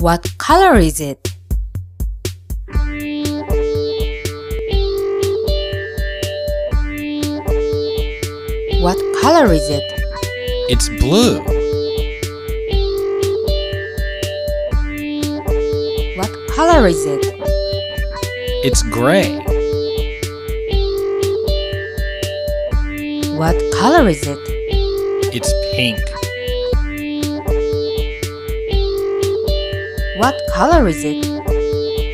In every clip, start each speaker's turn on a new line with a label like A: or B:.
A: What color is it? What color is it?
B: It's blue.
A: What color is it?
B: It's gray.
A: What color is it?
B: It's pink.
A: What color is it?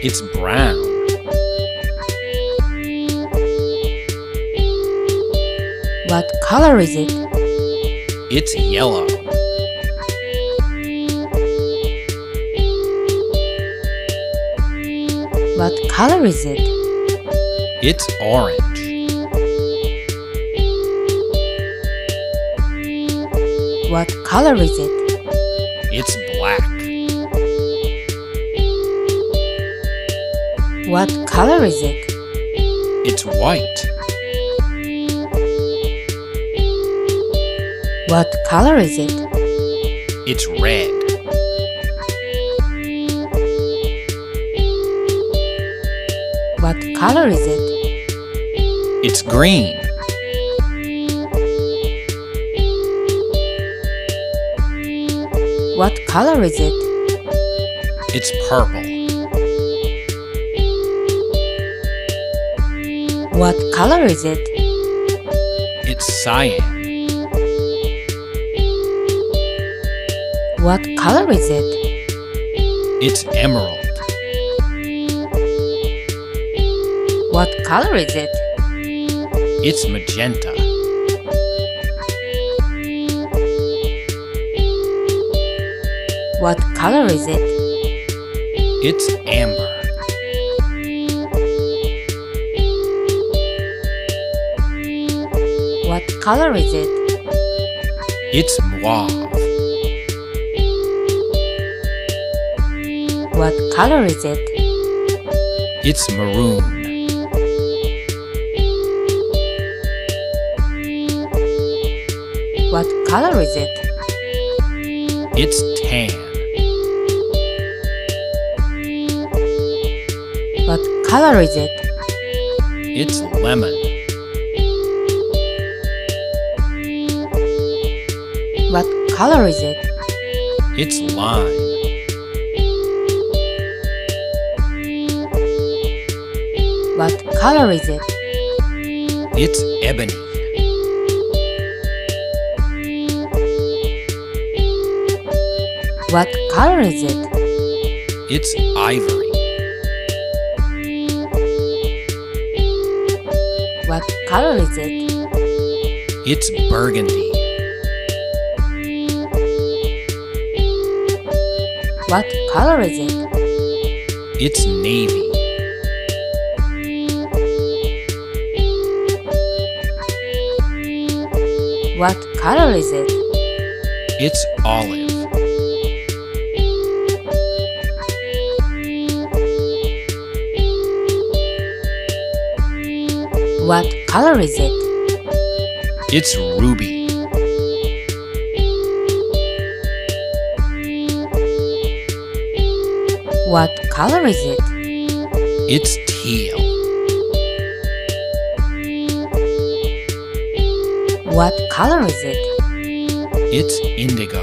B: It's brown.
A: What color is it?
B: It's yellow.
A: What color is it?
B: It's orange.
A: What color is it?
B: It's black.
A: What color is it?
B: It's white.
A: What color is it?
B: It's red.
A: What color is it?
B: It's green.
A: What color is it?
B: It's purple.
A: What color is it?
B: It's cyan.
A: What color is it?
B: It's emerald.
A: What color is it?
B: It's magenta.
A: What color is it?
B: It's amber.
A: Color is it?
B: It's mauve.
A: What color is it?
B: It's maroon.
A: What color is it?
B: It's tan.
A: What color is it?
B: It's lemon.
A: Color is it?
B: It's lime.
A: What color is it?
B: It's ebony.
A: What color is it?
B: It's ivory.
A: What color is it?
B: It's burgundy.
A: What color is it?
B: It's navy.
A: What color is it?
B: It's olive.
A: What color is it?
B: It's ruby.
A: What color is it?
B: It's teal.
A: What color is it?
B: It's indigo.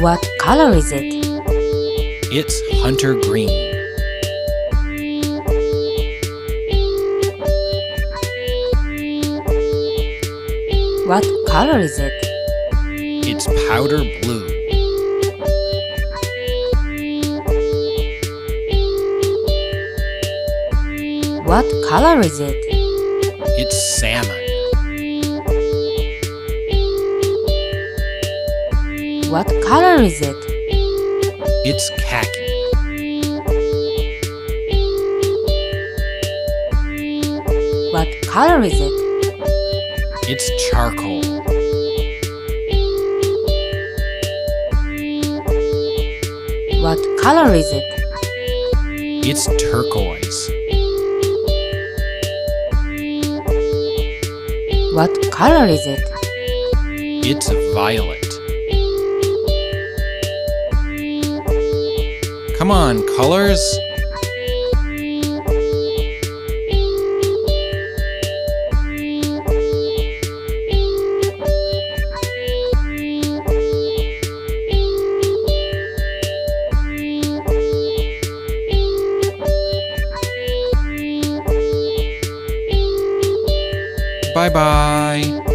A: What color is it?
B: It's hunter green.
A: What color is it?
B: It's powder blue.
A: What color is it?
B: It's salmon.
A: What color is it?
B: It's khaki.
A: What color is it?
B: It's charcoal.
A: What color is it?
B: It's turquoise.
A: What color is it?
B: It's violet. Come on, colors. Bye bye.